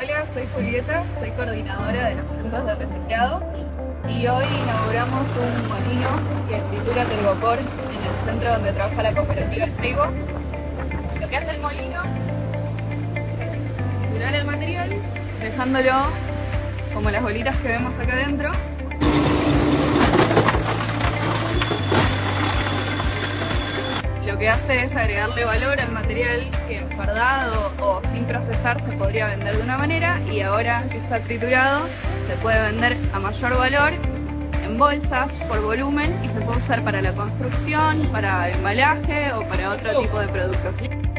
Hola, soy Julieta, soy coordinadora de los centros de reciclado y hoy inauguramos un molino que tritura telgopor en el centro donde trabaja la cooperativa El Ceibo. Lo que hace el molino es triturar el material dejándolo como las bolitas que vemos acá adentro lo que hace es agregarle valor al material que enfardado o sin procesar se podría vender de una manera y ahora que está triturado se puede vender a mayor valor en bolsas por volumen y se puede usar para la construcción, para embalaje o para otro tipo de productos.